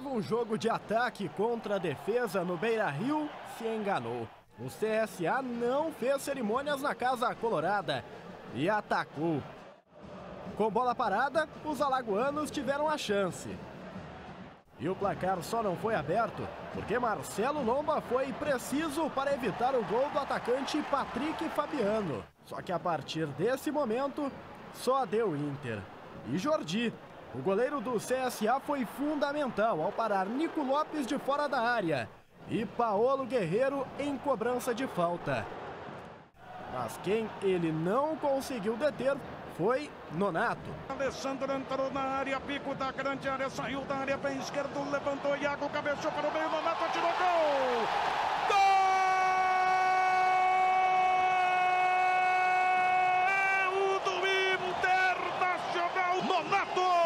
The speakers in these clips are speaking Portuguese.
esperava um jogo de ataque contra a defesa no Beira-Rio, se enganou. O CSA não fez cerimônias na Casa Colorada e atacou. Com bola parada, os alagoanos tiveram a chance. E o placar só não foi aberto porque Marcelo Lomba foi preciso para evitar o gol do atacante Patrick Fabiano. Só que a partir desse momento, só deu Inter. E Jordi, o goleiro do CSA, foi fundamental ao parar Nico Lopes de fora da área e Paolo Guerreiro em cobrança de falta. Mas quem ele não conseguiu deter foi Nonato. Alessandro entrou na área, pico da grande área, saiu da área, bem esquerdo, levantou Iago, cabeçou para o meio, Nonato atirou gol! Gol do Internacional, Nonato!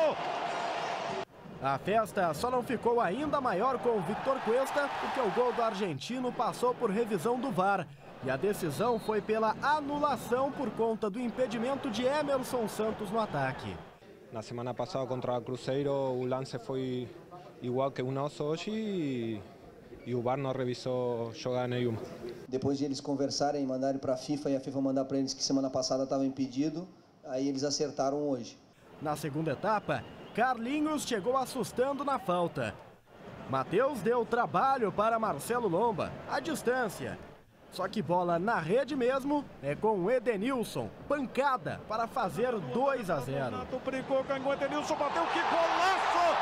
A festa só não ficou ainda maior com o Victor Cuesta, porque o gol do argentino passou por revisão do VAR. E a decisão foi pela anulação por conta do impedimento de Emerson Santos no ataque. Na semana passada contra o Cruzeiro o lance foi igual que o nosso hoje e, e o VAR não revisou jogada nenhuma. Depois de eles conversarem e mandarem para a FIFA e a FIFA mandar para eles que semana passada estava impedido, aí eles acertaram hoje. Na segunda etapa, Carlinhos chegou assustando na falta. Matheus deu trabalho para Marcelo Lomba, à distância. Só que bola na rede mesmo é com Edenilson. Pancada para fazer 2 a 0. Nonato brincou, ganhou Edenilson, bateu, que! Golaço!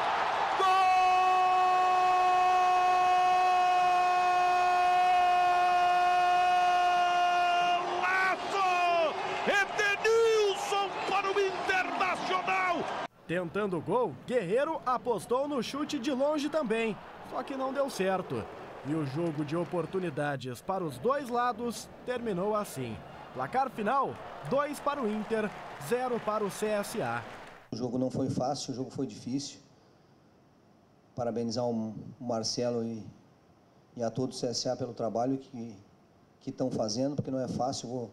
Edenilson para o Internacional! Tentando o gol, Guerreiro apostou no chute de longe também, só que não deu certo. E o jogo de oportunidades para os dois lados terminou assim. Placar final: 2 para o Inter, 0 para o CSA. O jogo não foi fácil, o jogo foi difícil. Parabenizar o Marcelo e, e a todo o CSA pelo trabalho que estão fazendo, porque não é fácil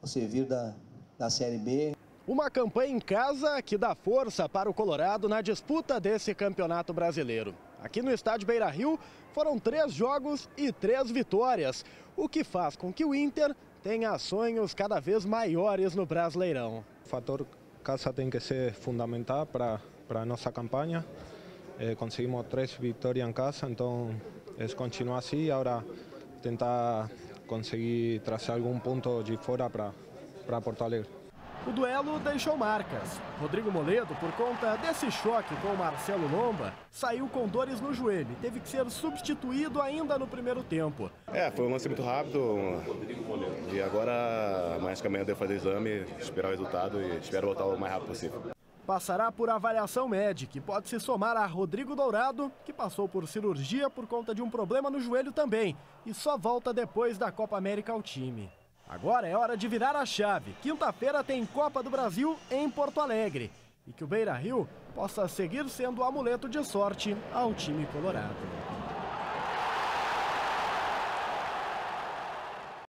você vir da, da Série B. Uma campanha em casa que dá força para o Colorado na disputa desse campeonato brasileiro. Aqui no estádio Beira Rio foram três jogos e três vitórias, o que faz com que o Inter tenha sonhos cada vez maiores no Brasileirão. O fator casa tem que ser fundamental para a nossa campanha. Eh, conseguimos três vitórias em casa, então é continuar assim e agora tentar conseguir trazer algum ponto de fora para Porto Alegre. O duelo deixou marcas. Rodrigo Moledo, por conta desse choque com Marcelo Lomba, saiu com dores no joelho e teve que ser substituído ainda no primeiro tempo. É, foi um lance muito rápido e agora mais que amanhã devo fazer exame, esperar o resultado e espero voltar o mais rápido possível. Passará por avaliação médica e pode se somar a Rodrigo Dourado, que passou por cirurgia por conta de um problema no joelho também e só volta depois da Copa América ao time. Agora é hora de virar a chave. Quinta-feira tem Copa do Brasil em Porto Alegre. E que o Beira Rio possa seguir sendo o amuleto de sorte ao time colorado.